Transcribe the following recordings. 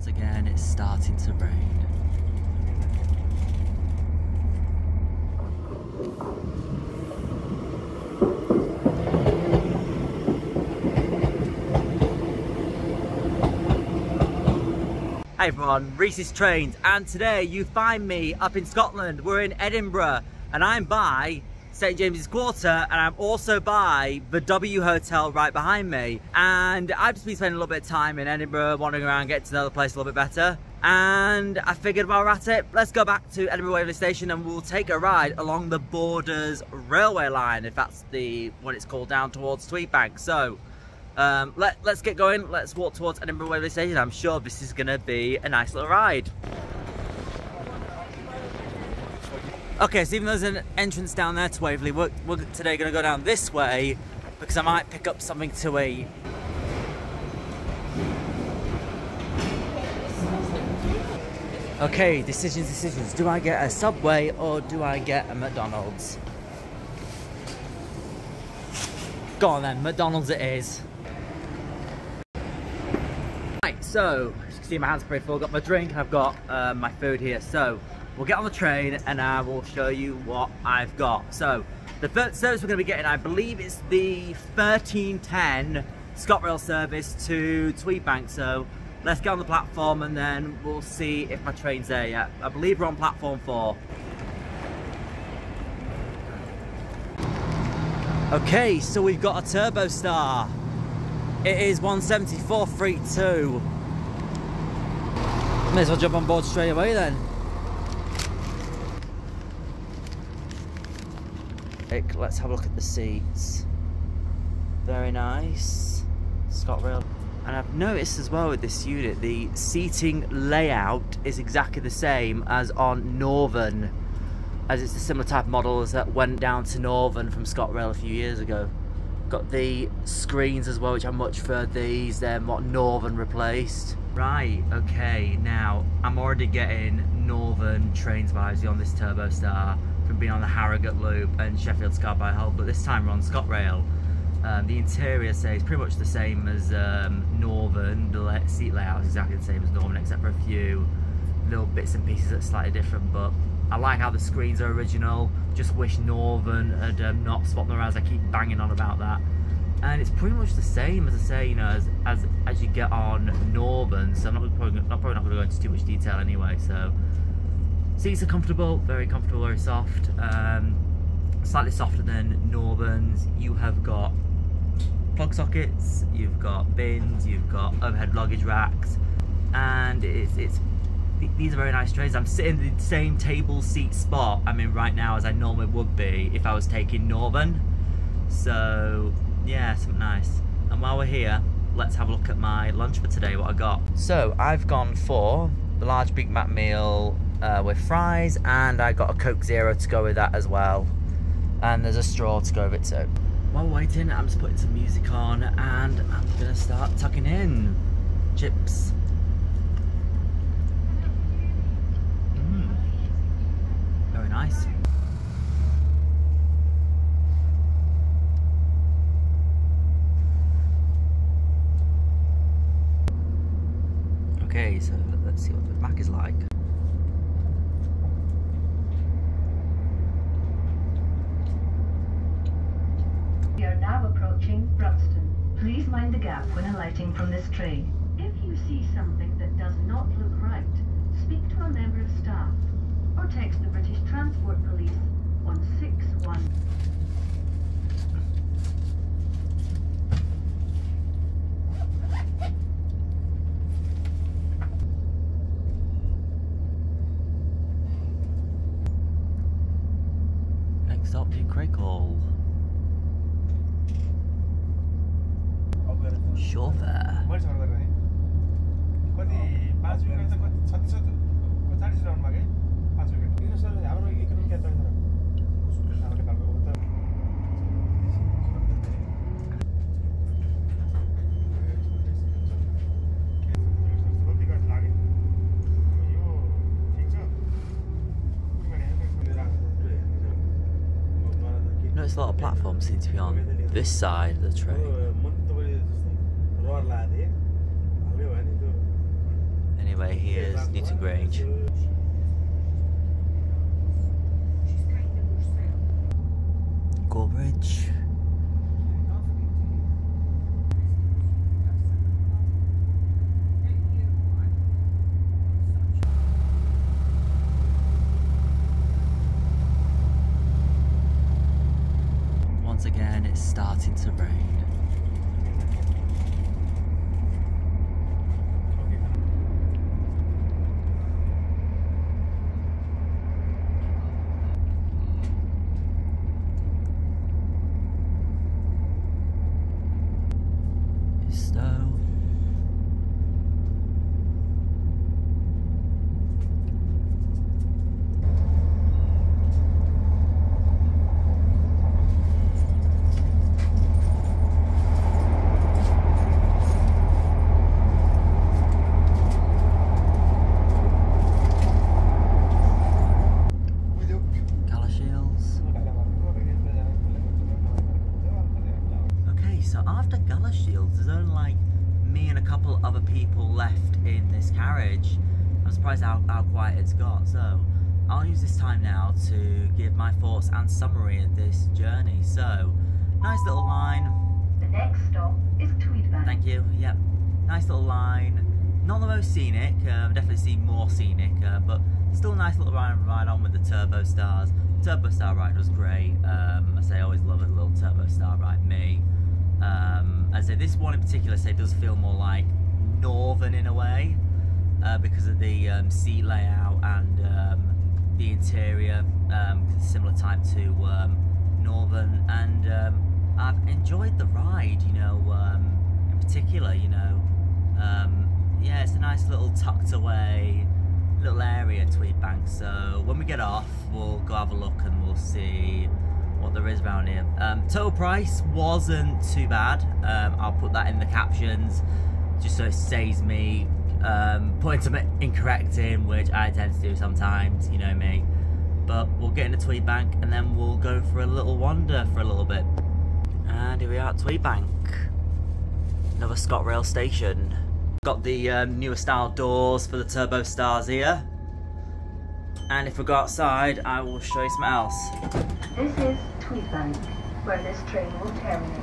once again it's starting to rain. Hey everyone, Reece's Trains, and today you find me up in Scotland. We're in Edinburgh, and I'm by St James's Quarter, and I'm also by the W Hotel right behind me. And I've just been spending a little bit of time in Edinburgh, wandering around, getting to know the place a little bit better. And I figured while we're at it, let's go back to Edinburgh Waverley Station and we'll take a ride along the Borders railway line, if that's the what it's called, down towards Tweedbank. So, um, let, let's get going. Let's walk towards Edinburgh Waverley Station. I'm sure this is going to be a nice little ride. Okay, so even though there's an entrance down there to Waverley, we're, we're today going to go down this way because I might pick up something to eat. Okay, decisions, decisions. Do I get a Subway or do I get a McDonald's? Go on then, McDonald's it is. Right, so, you can see my hands are pretty full. I've got my drink, I've got uh, my food here. So, we'll get on the train and I will show you what I've got. So, the first service we're going to be getting, I believe it's the 1310 ScotRail service to Tweedbank. So, let's get on the platform and then we'll see if my train's there yet. I believe we're on platform 4. Okay, so we've got a Turbo Star. It is 174.32. May as well jump on board straight away then. Let's have a look at the seats. Very nice. ScotRail. And I've noticed as well with this unit, the seating layout is exactly the same as on Northern, as it's a similar type of model as that went down to Northern from ScotRail a few years ago. Got the screens as well, which I much prefer these than what Northern replaced. Right, okay, now I'm already getting Northern trains vibes on this Turbo Star being on the Harrogate Loop and Sheffield Scarborough Hull, but this time we're on ScotRail. Um, the interior stays pretty much the same as um, Northern, the seat layout is exactly the same as Northern except for a few little bits and pieces that are slightly different, but I like how the screens are original, just wish Northern had um, not swapped them around, I keep banging on about that. And it's pretty much the same, as I say, you know, as as, as you get on Northern, so I'm not probably, not, probably not going to go into too much detail anyway, so seats are comfortable, very comfortable, very soft, um, slightly softer than Northern's. You have got plug sockets, you've got bins, you've got overhead luggage racks, and it's, it's these are very nice trains. I'm sitting in the same table seat spot I'm in right now as I normally would be if I was taking Northern. So yeah, something nice. And while we're here, let's have a look at my lunch for today, what I got. So I've gone for the large Big Mac meal uh, with fries and I got a Coke Zero to go with that as well. And there's a straw to go with it too. While waiting, I'm just putting some music on and I'm gonna start tucking in chips. Mm. Very nice. Okay, so let's see what the Mac is like. We are now approaching Brunstane. Please mind the gap when alighting from this train. If you see something that does not look right, speak to a member of staff or text the British Transport Police on 61. noticed a lot of platforms seem to be on this side of the train. Anyway, here's Newton Grange. Gorebridge. To rain. Stow. Galashiels. Okay, so after Galashiels, there's only like me and a couple other people left in this carriage. I'm surprised how, how quiet it's got. So I'll use this time now to give my thoughts and summary of this journey. So, nice little line. The next stop is Tweedbank. Thank you. Yep. Nice little line. Not the most scenic. Um, definitely seen more scenic, uh, but still a nice little ride, ride on with the Turbo Stars. Turbo Star ride was great. Um, I say I always love a little Turbo Star ride. Me. Um, I say this one in particular, say does feel more like northern in a way uh, because of the um, seat layout and um, the interior, um, similar type to um, northern. And um, I've enjoyed the ride. You know, in particular, you know, yeah, it's a nice little tucked away little area, Tweedbank. So when we get off, we'll go have a look and we'll see what there is around here. Um, total price wasn't too bad. Um, I'll put that in the captions just so it saves me um, putting some incorrect in, which I tend to do sometimes, you know me. But we'll get in into Tweedbank and then we'll go for a little wander for a little bit. And here we are at Tweedbank. Another ScotRail station. Got the um, newer style doors for the Turbo Stars here. And if we go outside, I will show you something else. This is Tweedbank, where this train will terminate.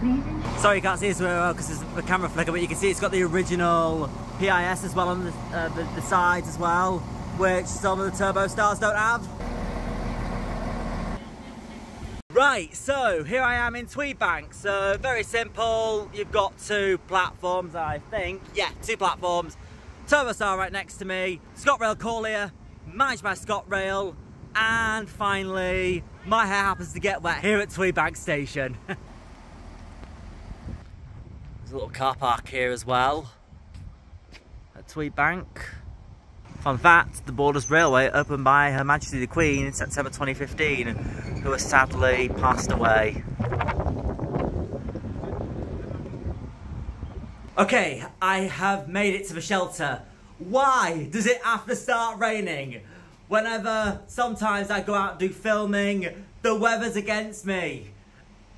Please Sorry you can't see this very well because it's the camera flicker, but you can see it's got the original PIS as well on the, uh, the, the sides as well, which some of the Turbo Stars don't have. Right, so here I am in Tweedbank. So very simple. You've got two platforms, I think. Yeah, two platforms. Turbo Star right next to me. ScotRail Corlier, managed by ScotRail, and finally, my hair happens to get wet here at Tweedbank Station. There's a little car park here as well at Tweedbank. Fun fact, the Borders Railway opened by Her Majesty the Queen in September 2015, who has sadly passed away. Okay, I have made it to the shelter. Why does it have to start raining? Whenever sometimes I go out and do filming, the weather's against me.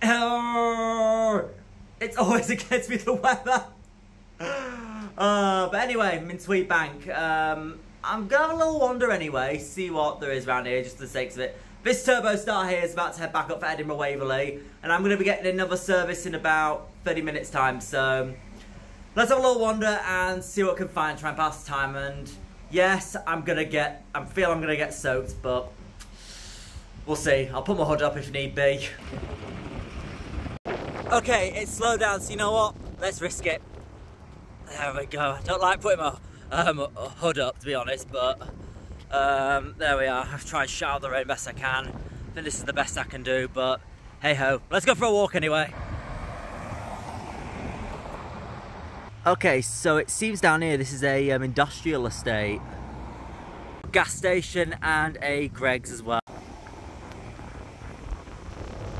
It's always against me, the weather. Uh, but anyway, I'm in Tweedbank. Um, I'm gonna have a little wander anyway, see what there is around here, just for the sakes of it. This Turbo Star here is about to head back up for Edinburgh Waverley, and I'm gonna be getting another service in about 30 minutes time, so let's have a little wander and see what we can find, try and pass the time, and yes, I'm gonna get, I feel I'm gonna get soaked, but we'll see. I'll put my hood up if need be. Okay, it's slowed down, so you know what? Let's risk it. There we go. I don't like putting my um, hood up, to be honest, but um, there we are. I've tried and shout the rain best I can. I think this is the best I can do, but hey ho. Let's go for a walk anyway. Okay, so it seems down here this is a um, industrial estate. Gas station and a Greggs as well.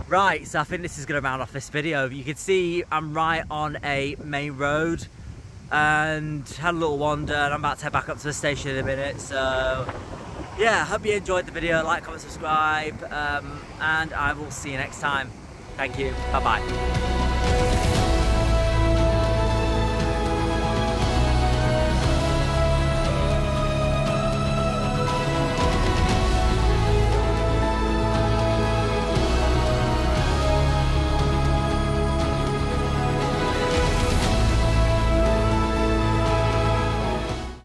Right, so I think this is going to round off this video. You can see I'm right on a main road and had a little wander and I'm about to head back up to the station in a minute. So yeah, hope you enjoyed the video. Like, comment, subscribe, um, and I will see you next time. Thank you. Bye-bye.